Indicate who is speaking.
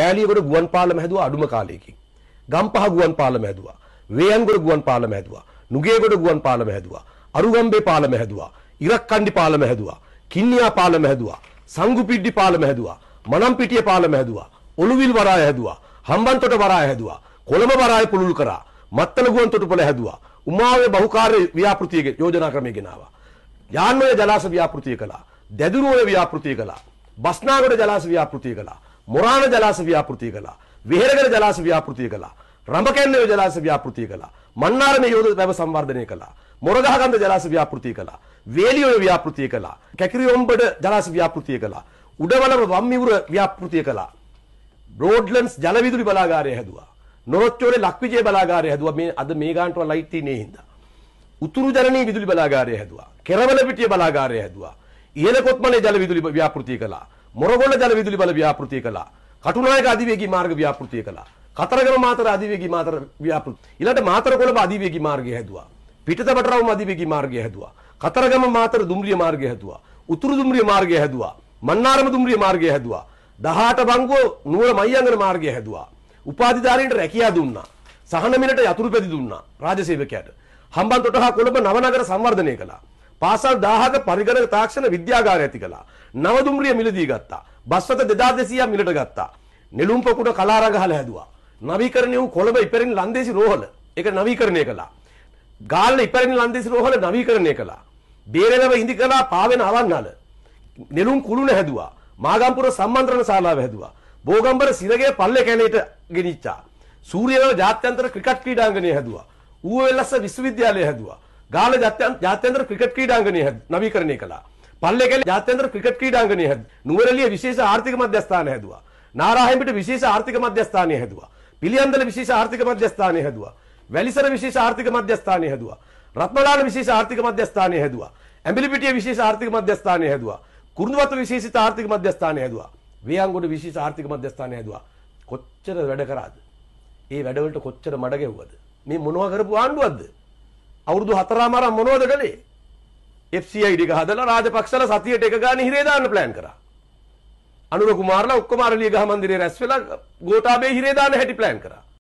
Speaker 1: පෑලියගොඩ ගුවන් පාලම හැදුවා අඩුම කාලයකින්. ගම්පහ ගුවන් පාලම හැදුවා. වේයන්ගොඩ ගුවන් පාලම හැදුවා. නුගේගොඩ ගුවන් පාලම හැදුවා. අරුගම්බේ පාලම හැදුවා. ඉරක්කණ්ඩි පාලම හැදුවා. කින්නියා පාලම හැදුවා. සංගුපිඩ්ඩි පාලම හැදුවා. මනම්පිටිය පාලම හැදුවා. ඔළුවිල් වරාය හැදුවා. හම්බන්තොට වරාය හැදුවා. කොළඹ වරාය පුළුල් කරා. මත්තල ගුවන් තොටුපළ හැදුවා. උමාවේ බහුකාර්ය ව්‍යාපෘතිය යෝජනා ක්‍රමය ගෙනාවා. යාන්මය ජලාශ ව්‍යාපෘතිය කළා. දැදුරුවය ව්‍යාපෘතිය කළා. බස්නාගොඩ ජලාශ ව්‍යාපෘතිය කළා. මොරාණ ජලාශ ව්‍යාපෘතිය කළා. විහෙරගල ජලාශ ව්‍යාපෘතිය කළා. රඹකැන්නේ ජලාශ ව්‍යාපෘතිය කළා. මන්නාරමේ යෝධ වැව සංවර්ධනය කළා. මොරගහගන්ද ජලාශ ව්‍යාපෘතිය කළා. වේලියොය ව්‍යාපෘතිය කළා. කැකිරියොම්බඩ ජලාශ ව්‍යාපෘතිය කළා. උඩවලම වම්මිවුර ව්‍යාපෘතිය කළා. බ්‍රෝඩ්ලන්ඩ්ස් ජල විදුලි බලාගාරය හැදුවා. නොරොච්චෝලේ ලක්විජය බලාගාරය හැදුවා. මේ අද මේ ගාන්ටුව ලයිට් තියෙන්නේ හින්දා. උතුරු ජනනී විදුලි බලාගාරය හැදුවා. කෙරවල පිටිය බලාගාරය හැදුවා. ඉහළ කොත්මලේ ජල විදුලි ව්‍යාපෘතිය කළා. මොරගොල්ල ජල විදුලි බල ව්‍යාපෘතිය කළා. කටුනායක අධිවේගී මාර්ග ව්‍යාපෘතිය කළා. කතරගම මාතර අධිවේගී මාතර ව්‍යාපෘති. ඊළඟට මාතර කොළඹ අධිවේගී මාර්ගය හැදුවා. පිටත බටරවුම අධිවේගී මාර්ගය හැදුවා. කතරගම මාතර දුම්රිය මාර්ගය හැදුවා. උතුරු දුම්රිය මාර්ගය හැදුවා. මන්නාරම දුම්රිය මාර්ගය හැදුවා. 18 බංගුව නුවර මහියංගන මාර්ගය හැදුවා. උපාධිධාරීන්ට රැකියාව දුන්නා. සහන මිලට යතුරු පැදි දුන්නා රාජසේවකයාට. හම්බන්තොට හා කොළඹ නවනගර සංවර්ධනය කළා. පාසල් 1000ක පරිගණක තාක්ෂණ විද්‍යාගාරය ඇති කළා. නව දුම්රිය මිලදී ගත්තා. බස්වත 2200ක් මිලට ගත්තා. නෙළුම් පොකුණ කලාරංගහල හැදුවා. නවීකරණය වූ කොළඹ ඉපැරණි ලන්දේසි රෝහල ඒක නවීකරණය කළා. ගාල්ල ඉපැරණි ලන්දේසි රෝහල නවීකරණය කළා. බේරෙලව ඉදිකලා පාවෙන අවන්නල නෙළුම් කුළුණ හැදුවා. මාගම්පුර සම්මන්ත්‍රණ ශාලාව හැදුවා. බෝගම්බර සිරගේ පල්ලේ කැලේට ගෙනිච්චා. සූරියවල ජාත්‍යන්තර ක්‍රිකට් ක්‍රීඩාංගණය හැදුවා. ඌවෙල්ලස්ස විශ්වවිද්‍යාලය හැදුවා. ගාල්ල ජාත්‍යන්තර ක්‍රිකට් ක්‍රීඩාංගණය නවීකරණය කළා. පල්ලේ කැලේ ජාත්‍යන්තර ක්‍රිකට් ක්‍රීඩාංගණය හැදුවා. නුවරඑළිය විශේෂ ආර්ථික මධ්‍යස්ථාන හැදුවා. නාරාහෙම්පිට විශේෂ ආර්ථික මධ්‍යස්ථානය හැදුවා. පිළියන්දල විශේෂ ආර්ථික මධ්‍යස්ථානය හැදුවා. වැලිසර විශේෂ ආර්ථික මධ්‍යස්ථානය හැදුවා. රත්නලාන විශේෂ ආර්ථික මධ්‍යස්ථානය හැදුවා. ඇඹිලිපිටිය විශේෂ ආර්ථික මධ්‍යස්ථානය හැදුවා. කුරුණුවතු විශේෂිත ආර්ථික මධ්‍යස්ථානය හැදුවා. වේයන්ගොඩ විශේෂ ආර්ථික මධ්‍යස්ථානය හැදුවා. කොච්චර වැඩ කරාද? ඒ වැඩවලට කොච්චර මඩ ගැහුවද? මේ මොනවා කරපු ආණ්ඩුවක්ද? අවුරුදු හතරමාරක් මොනවද කළේ? FCID එක හදලා රාජපක්ෂලා සතියට එක ගානේ හිරේ දාන්න ප්ලෑන් කරා. අනුර කුමාරලා ඔක්කොම අරලිය ගහ මන්දිරේ රැස් වෙලා ගෝඨාභය හිරේ දාන්න හැටි ප්ලෑන් කරා.